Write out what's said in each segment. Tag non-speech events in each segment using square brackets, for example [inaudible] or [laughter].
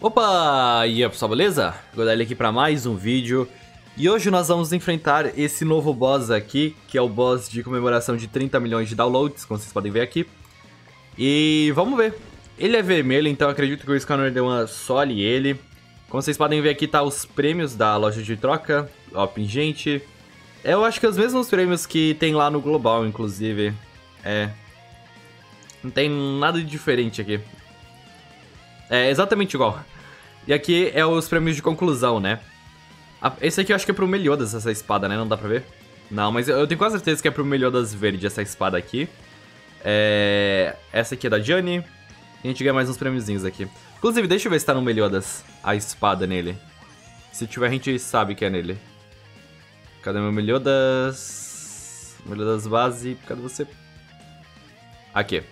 Opa! E aí pessoal, beleza? Godel aqui para mais um vídeo. E hoje nós vamos enfrentar esse novo boss aqui, que é o boss de comemoração de 30 milhões de downloads, como vocês podem ver aqui. E vamos ver. Ele é vermelho, então acredito que o Scanner deu uma sole ele. Como vocês podem ver aqui tá os prêmios da loja de troca, ó, pingente. Eu acho que é os mesmos prêmios que tem lá no Global, inclusive. É. Não tem nada de diferente aqui. É exatamente igual. E aqui é os prêmios de conclusão, né? Esse aqui eu acho que é pro Meliodas, essa espada, né? Não dá pra ver? Não, mas eu tenho quase certeza que é pro Meliodas verde essa espada aqui. É... Essa aqui é da Gianni. E a gente ganha mais uns prêmiozinhos aqui. Inclusive, deixa eu ver se tá no Meliodas a espada nele. Se tiver, a gente sabe que é nele. Cadê meu Meliodas? Meliodas base, cadê você? Aqui.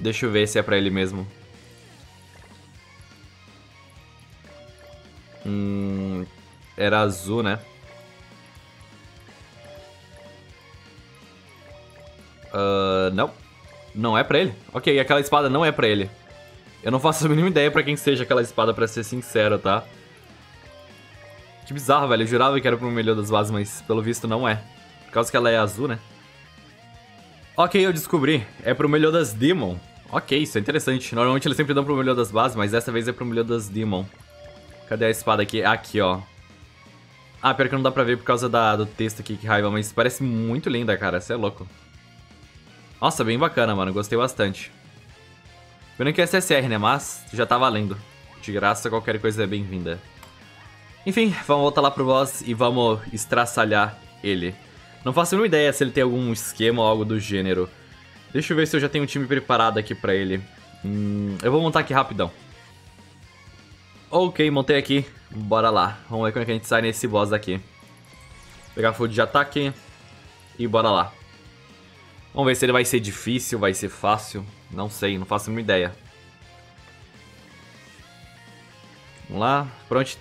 Deixa eu ver se é pra ele mesmo. Hum, era azul, né? Uh, não. Não é pra ele? Ok, aquela espada não é pra ele. Eu não faço a mínima ideia pra quem seja aquela espada, pra ser sincero, tá? Que bizarro, velho. Eu jurava que era pro melhor das bases, mas pelo visto não é. Por causa que ela é azul, né? Ok, eu descobri. É pro melhor das Demon. Ok, isso é interessante. Normalmente eles sempre dão pro melhor das bases, mas dessa vez é pro melhor das Demon. Cadê a espada aqui? Aqui, ó. Ah, pior que não dá pra ver por causa da, do texto aqui, que raiva, mas parece muito linda, cara. Você é louco. Nossa, bem bacana, mano. Gostei bastante. Pena que é SSR, né? Mas já tá valendo. De graça, qualquer coisa é bem-vinda. Enfim, vamos voltar lá pro boss e vamos estraçalhar ele. Não faço nenhuma ideia se ele tem algum esquema ou algo do gênero. Deixa eu ver se eu já tenho um time preparado aqui pra ele. Hum, eu vou montar aqui rapidão. Ok, montei aqui. Bora lá. Vamos ver como é que a gente sai nesse boss aqui. Pegar food de ataque. E bora lá. Vamos ver se ele vai ser difícil, vai ser fácil. Não sei, não faço nenhuma ideia. Vamos lá. Pronto.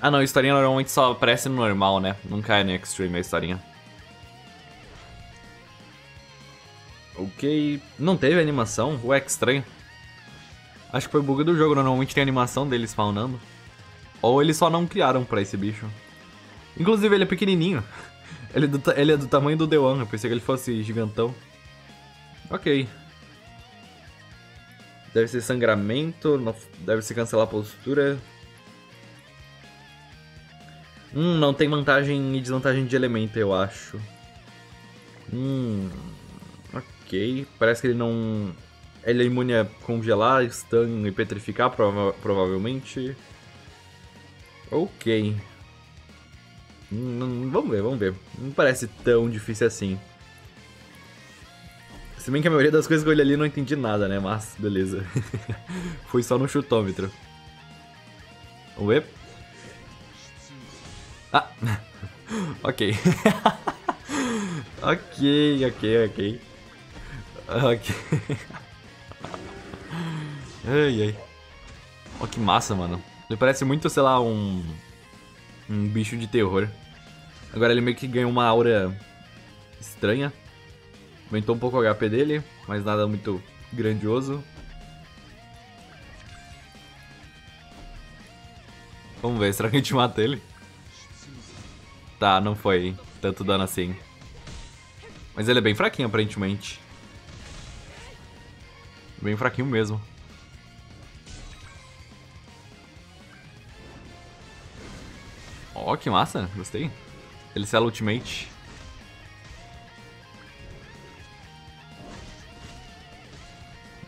Ah não, a historinha normalmente só aparece no normal, né? Nunca é no Extreme a historinha. Ok. Não teve animação? Ué, que estranho. Acho que foi bug do jogo, normalmente tem animação dele spawnando. Ou eles só não criaram pra esse bicho. Inclusive, ele é pequenininho. [laughs] Ele é do, ele é do tamanho do One, eu pensei que ele fosse gigantão. Ok. Deve ser sangramento, não, deve ser cancelar a postura. Hum, não tem vantagem e desvantagem de elemento, eu acho. Hum, Parece que ele não... Ele é imune a congelar, stun e petrificar, prova provavelmente. Ok. Hum, vamos ver, vamos ver. Não parece tão difícil assim. Se bem que a maioria das coisas que eu olhei ali não entendi nada, né? Mas, beleza. [laughs] Foi só no chutômetro. Vamos ver. Ah! [laughs] [laughs] ok. ok, ok, ok. Ok. ai, ai. Ó, que massa, mano. Ele parece muito, sei lá, um... Um bicho de terror. Agora ele meio que ganhou uma aura estranha. Aumentou um pouco o HP dele, mas nada muito grandioso. Vamos ver, será que a gente mata ele? Tá, não foi tanto dano assim. Mas ele é bem fraquinho, aparentemente. Bem fraquinho mesmo. Ó, oh, que massa, gostei. Ele sela ultimate.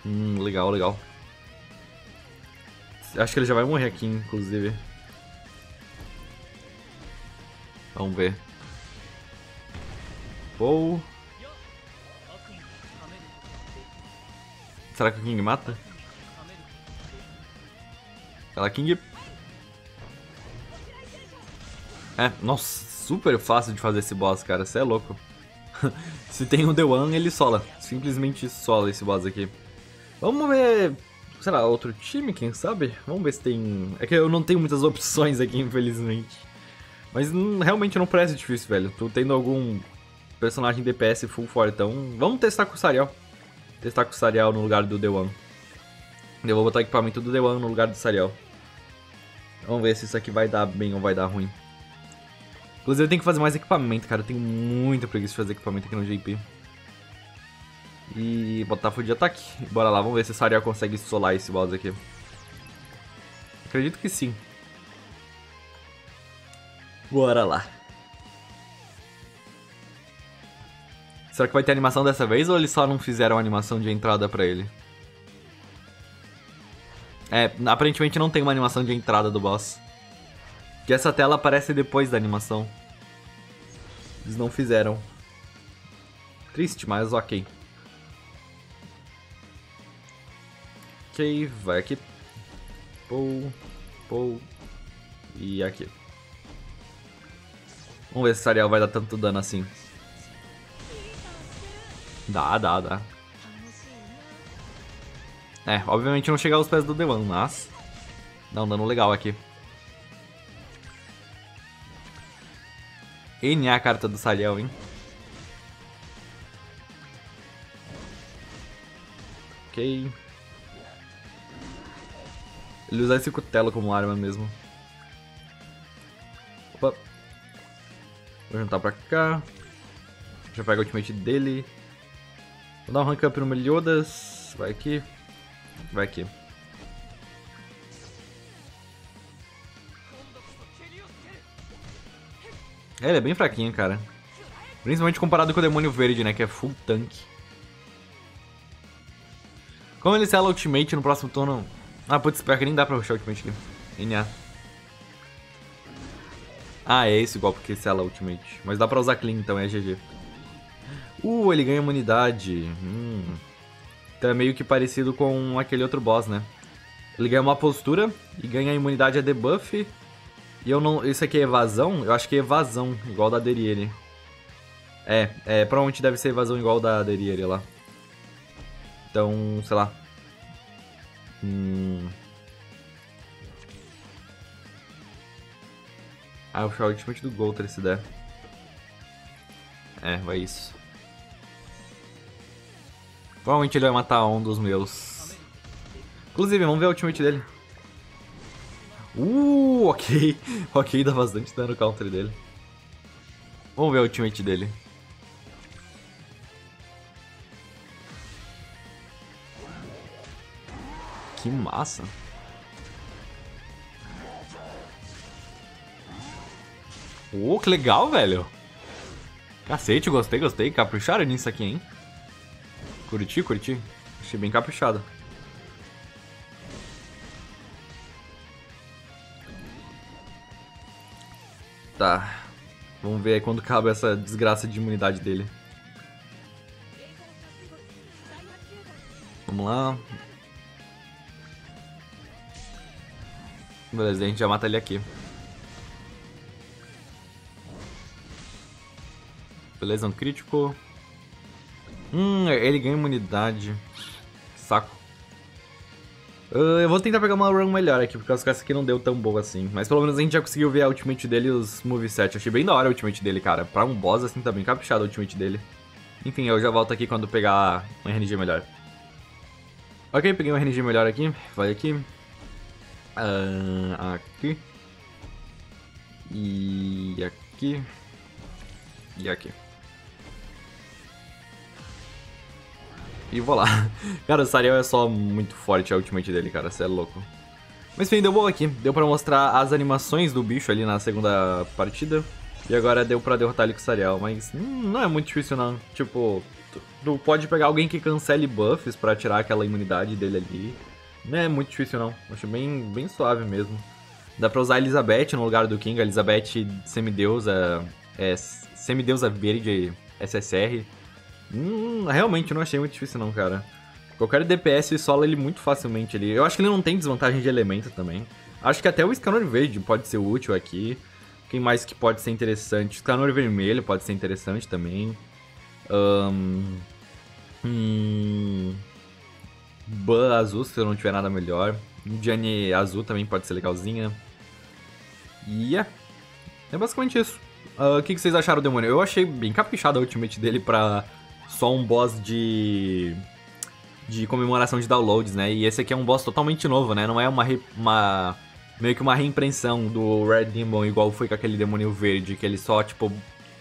Hum, legal, legal. Acho que ele já vai morrer aqui, inclusive. Vamos ver. Ou... Será que o King mata? Ela King. É, nossa, super fácil de fazer esse boss, cara. Você é louco. [laughs] Se tem um The One, ele sola. Simplesmente sola esse boss aqui. Vamos ver, sei lá, outro time, quem sabe? Vamos ver se tem... É que eu não tenho muitas [laughs] opções aqui, infelizmente. Mas hum, realmente não parece difícil, velho. Tô tendo algum personagem DPS full fortão. Vamos testar com o Sariel. Testar com o Sariel no lugar do The One. Eu vou botar o equipamento do Dewan no lugar do Sariel. Vamos ver se isso aqui vai dar bem ou vai dar ruim. Inclusive eu tenho que fazer mais equipamento, cara. Eu tenho muita preguiça de fazer equipamento aqui no JP. E botar food de ataque. Bora lá, vamos ver se o Sariel consegue solar esse boss aqui. Acredito que sim. Bora lá. Será que vai ter animação dessa vez ou eles só não fizeram animação de entrada pra ele? É, aparentemente não tem uma animação de entrada do boss. Que essa tela aparece depois da animação. Eles não fizeram. Triste, mas ok. Ok, vai aqui. Pou, pou. E aqui. Vamos ver se o Sariel vai dar tanto dano assim. Dá, dá, dá. É, obviamente não chegar aos pés do Dewan, mas... Dá um dano legal aqui. N é a carta do Sariel, hein? Ok. Ele usar esse cutelo como arma mesmo. Opa. Vou juntar pra cá. Já pega o ultimate dele. Vou dar um rank up no Meliodas. Vai aqui. Vai aqui. É, ele é bem fraquinho, cara. Principalmente comparado com o Demônio Verde, né? Que é full tank. Como ele sela ultimate no próximo turno... Ah, putz, pior que nem dá pra rushar ultimate aqui. NA. Ah, é esse golpe que sela ultimate. Mas dá pra usar clean, então é GG. Uh, ele ganha imunidade. Hum. Então é meio que parecido com aquele outro boss, né? Ele ganha uma postura e ganha imunidade a debuff. E eu não. Isso aqui é evasão? Eu acho que é evasão, igual da Deriere. É, é, provavelmente deve ser evasão igual da Deriere lá. Então, sei lá. Hum. Ah, o ultimate do Golter se der. É, vai isso. Provavelmente ele vai matar um dos meus. Inclusive, vamos ver o ultimate dele. Uh, ok. [laughs] ok, dá bastante dano o counter dele. Vamos ver o ultimate dele. Que massa. Oh, que legal, velho. Cacete, gostei, gostei. Capricharam nisso aqui, hein? Curti, curti. Achei bem caprichado. Tá. Vamos ver aí quando cabe essa desgraça de imunidade dele. Vamos lá. Beleza, a gente já mata ele aqui. Beleza, um crítico. Hum, ele ganha imunidade. Saco. Uh, eu vou tentar pegar uma run melhor aqui, porque essa aqui não deu tão boa assim. Mas pelo menos a gente já conseguiu ver a ultimate dele e os moveset. Achei bem da hora a ultimate dele, cara. Pra um boss assim tá bem caprichado a ultimate dele. Enfim, eu já volto aqui quando pegar um RNG melhor. Ok, peguei um RNG melhor aqui. Vai aqui. Uh, aqui. E aqui. E aqui. E vou lá. [laughs] Cara, o Sariel é só muito forte a ultimate dele, cara. Você é louco. Mas enfim, deu bom aqui. Deu pra mostrar as animações do bicho ali na segunda partida. E agora deu pra derrotar ele com o Sariel. Mas hum, não é muito difícil, não. Tipo, tu pode pegar alguém que cancele buffs pra tirar aquela imunidade dele ali. Não é muito difícil, não. Acho bem, bem suave mesmo. Dá pra usar a Elizabeth no lugar do King. A Elizabeth semideusa... É, semideusa verde SSR. Hum, realmente não achei muito difícil não, cara. Qualquer DPS sola ele muito facilmente ali. Eu acho que ele não tem desvantagem de elemento também. Acho que até o Scanner Verde pode ser útil aqui. Quem mais que pode ser interessante? Scanner Vermelho pode ser interessante também. Um... Hum... Ban azul, se eu não tiver nada melhor. Diane azul também pode ser legalzinha. E yeah. é basicamente isso. Uh, o que, que vocês acharam do demônio? Eu achei bem caprichado a ultimate dele pra só um boss de. de comemoração de downloads, né? E esse aqui é um boss totalmente novo, né? Não é uma, uma meio que uma reimpressão do Red Demon, igual foi com aquele demônio verde, que eles só, tipo,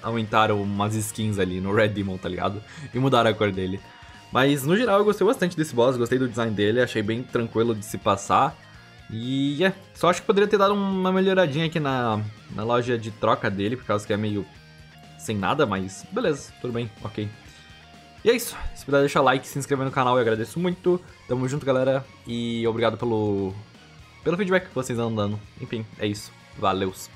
aumentaram umas skins ali no Red Demon, tá ligado? E mudaram a cor dele. Mas, no geral, eu gostei bastante desse boss, gostei do design dele, achei bem tranquilo de se passar. E, é, só acho que poderia ter dado uma melhoradinha aqui na, na loja de troca dele, por causa que é meio sem nada, mas beleza, tudo bem, ok. E é isso. Se puder deixar like, se inscrever no canal, eu agradeço muito. Tamo junto, galera. E obrigado pelo, pelo feedback que vocês andam dando. Enfim, é isso. Valeus.